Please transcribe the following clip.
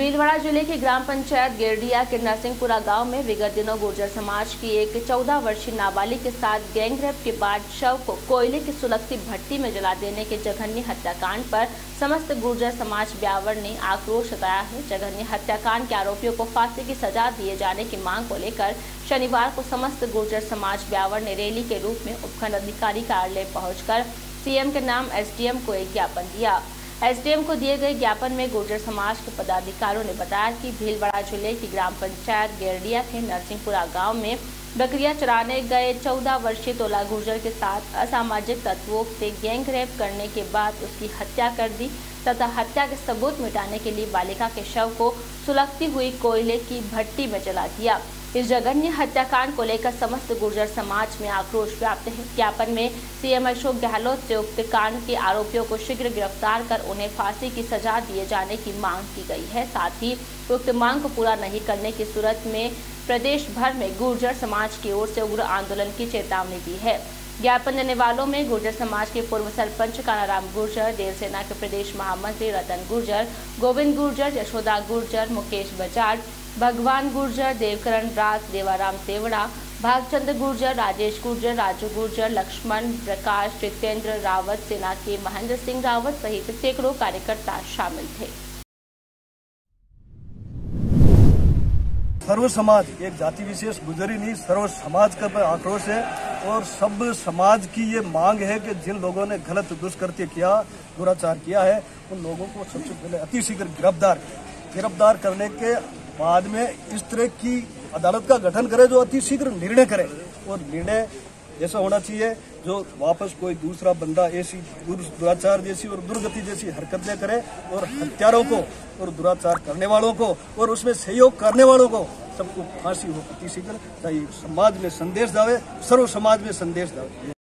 भीलवाड़ा ज़िले के ग्राम पंचायत गेरडिया के नरसिंहपुरा गाँव में विगत दिनों गुर्जर समाज की एक 14 वर्षीय नाबालिग के साथ गैंगरेप के बाद शव को कोयले की सुलगती भट्टी में जला देने के जघन्य हत्याकांड पर समस्त गुर्जर समाज ब्यावर ने आक्रोश जताया है। जघन्य हत्याकांड के आरोपियों को फांसी की सजा दिए जाने की मांग को लेकर शनिवार को समस्त गुर्जर समाज ब्यावर ने रैली के रूप में उपखंड अधिकारी कार्यालय पहुंचकर सीएम के नाम एसडीएम को एक ज्ञापन दिया। एसडीएम को दिए गए ज्ञापन में गुर्जर समाज के पदाधिकारियों ने बताया कि भीलवाड़ा ज़िले की ग्राम पंचायत गेरडिया के नरसिंहपुरा गाँव में बकरियाँ चराने गए 14 वर्षीय तोला गुर्जर के साथ असामाजिक तत्वों से गैंग रेप करने के बाद उसकी हत्या कर दी तथा हत्या के सबूत मिटाने के लिए बालिका के शव को सुलगती हुई कोयले की भट्टी में जला दिया। इस जघन्य हत्याकांड को लेकर समस्त गुर्जर समाज में आक्रोश व्याप्त है। ज्ञापन में सीएम अशोक गहलोत से उक्त कांड के आरोपियों को शीघ्र गिरफ़्तार कर उन्हें फांसी की सजा दिए जाने की मांग की गई है। साथ ही उक्त मांग को पूरा नहीं करने की सूरत में प्रदेश भर में गुर्जर समाज की ओर से उग्र आंदोलन की चेतावनी दी है। ज्ञापन देने वालों में गुर्जर समाज के पूर्व सरपंच कानाराम गुर्जर, देवसेना के प्रदेश महामंत्री रतन गुर्जर, गोविंद गुर्जर, यशोदा गुर्जर, मुकेश बजाज भगवान गुर्जर, देवकरण राज, देवाराम तेवड़ा भागचंद्र गुर्जर, राजेश गुर्जर, राजू गुर्जर, लक्ष्मण प्रकाश, जितेंद्र रावत, सेना के महेंद्र सिंह रावत सहित सैकड़ों कार्यकर्ता शामिल थे। सर्व समाज, एक जाति विशेष गुजरी नहीं, सर्व समाज का आक्रोश है और सब समाज की ये मांग है कि जिन लोगों ने गलत दुष्कृत्य किया, दुराचार किया है, उन लोगों को सबसे पहले अतिशीघ्र गिरफ़्तार गिरफ़्तार करने के बाद में इस तरह की अदालत का गठन करे, जो अतिशीघ्र निर्णय करे और निर्णय ऐसा होना चाहिए, जो वापस कोई दूसरा बंदा ऐसी दुराचार जैसी और दुर्गति जैसी हरकतें करे और हत्यारों को और दुराचार करने वालों को और उसमें सहयोग करने वालों को सबको फांसी हो, अति शीघ्र। चाहिए समाज में संदेश दावे सर्व समाज में संदेश दावे